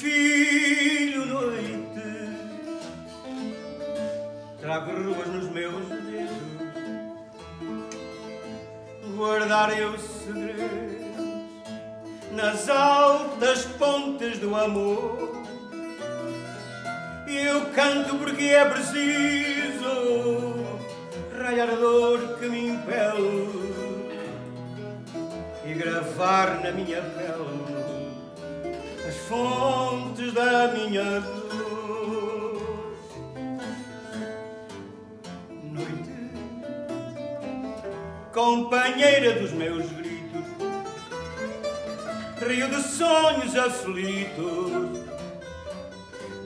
filho noite Trago ruas nos meus dedos. Guardar eu segredos Nas altas pontes do amor. Eu canto porque é preciso Raiar a dor que me impele E gravar na minha pele fontes da minha dor. Noite, companheira dos meus gritos, rio de sonhos aflitos,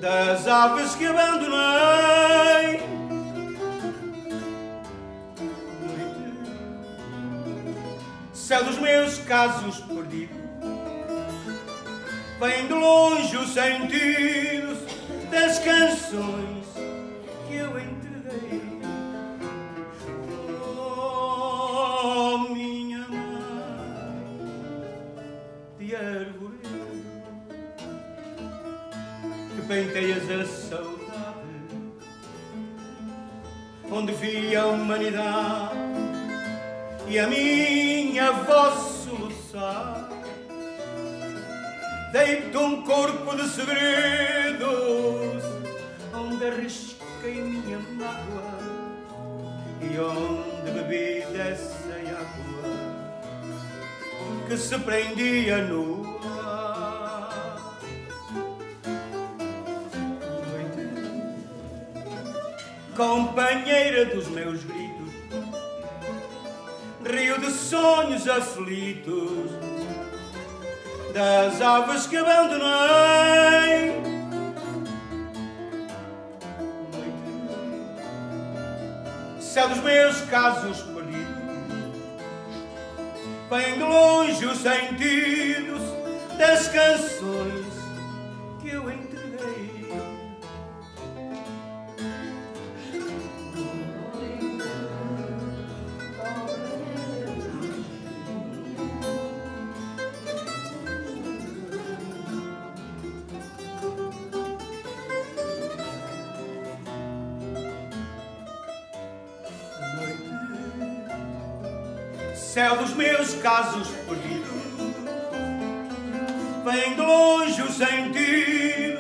das aves que abandonei. Noite, céu dos meus casos perdidos Vem de longe os sentidos das canções que eu entreguei. Oh, minha mãe de arvoredo, que penteias a saudade, onde vi a humanidade e a minha voz soluçar deito um corpo de segredos onde arrisquei minha mágoa e onde bebi dessa água que se prendia no ar. Companheira dos meus gritos, rio de sonhos aflitos das aves que abandonei. Céu dos meus casos perdidos, vem de longe os sentidos das canções que eu entreguei. Céu dos meus casos perdidos, vem de longe das canções